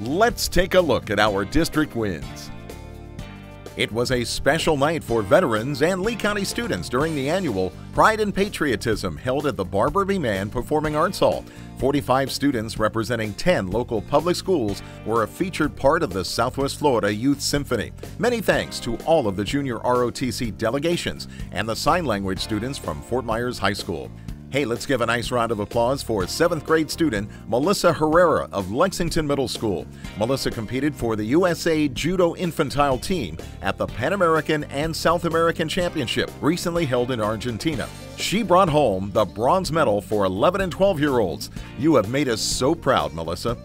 Let's take a look at our district wins. It was a special night for veterans and Lee County students during the annual Pride and Patriotism held at the Barbara B. Mann Performing Arts Hall. 45 students representing 10 local public schools were a featured part of the Southwest Florida Youth Symphony. Many thanks to all of the junior ROTC delegations and the sign language students from Fort Myers High School. Hey, let's give a nice round of applause for 7th grade student Melissa Herrera of Lexington Middle School. Melissa competed for the USA Judo Infantile team at the Pan American and South American Championship recently held in Argentina. She brought home the bronze medal for 11 and 12 year olds. You have made us so proud, Melissa.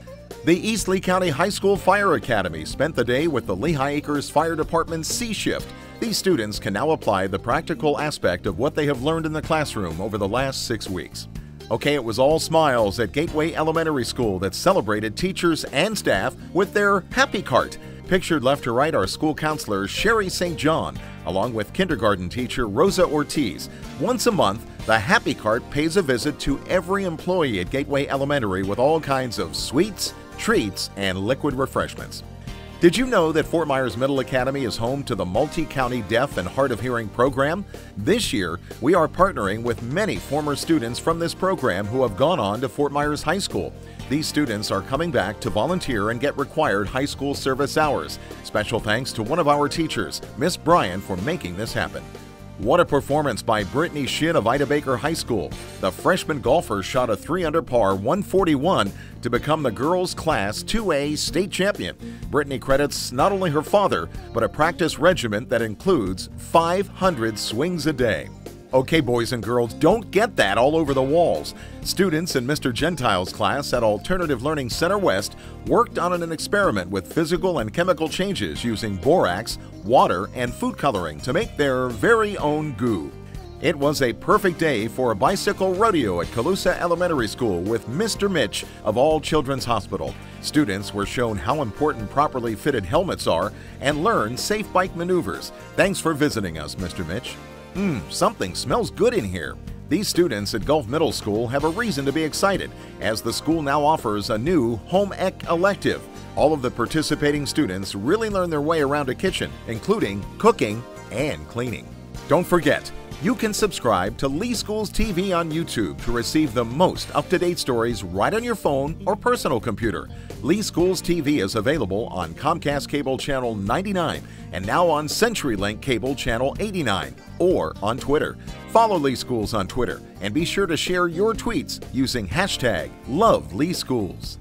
The East Lee County High School Fire Academy spent the day with the Lehigh Acres Fire Department C Shift these students can now apply the practical aspect of what they have learned in the classroom over the last six weeks. Okay, it was all smiles at Gateway Elementary School that celebrated teachers and staff with their Happy Cart. Pictured left to right are school counselor Sherry St. John, along with kindergarten teacher Rosa Ortiz. Once a month, the Happy Cart pays a visit to every employee at Gateway Elementary with all kinds of sweets, treats, and liquid refreshments. Did you know that Fort Myers Middle Academy is home to the Multi County Deaf and Hard of Hearing program? This year, we are partnering with many former students from this program who have gone on to Fort Myers High School. These students are coming back to volunteer and get required high school service hours. Special thanks to one of our teachers, Miss Bryan, for making this happen. What a performance by Brittany Shin of Ida Baker High School. The freshman golfer shot a 3 under par 141 to become the girls' Class 2A state champion. Brittany credits not only her father, but a practice regimen that includes 500 swings a day. Okay, boys and girls, don't get that all over the walls. Students in Mr. Gentile's class at Alternative Learning Center West worked on an experiment with physical and chemical changes using borax, water, and food coloring to make their very own goo. It was a perfect day for a bicycle rodeo at Caloosa Elementary School with Mr. Mitch of All Children's Hospital. Students were shown how important properly fitted helmets are and learned safe bike maneuvers. Thanks for visiting us, Mr. Mitch. Mmm, something smells good in here. These students at Gulf Middle School have a reason to be excited, as the school now offers a new home ec elective. All of the participating students really learn their way around a kitchen, including cooking and cleaning. Don't forget, you can subscribe to Lee Schools TV on YouTube to receive the most up to date stories right on your phone or personal computer. Lee Schools TV is available on Comcast Cable Channel 99 and now on CenturyLink Cable Channel 89 or on Twitter. Follow Lee Schools on Twitter and be sure to share your tweets using hashtag LoveLeeSchools.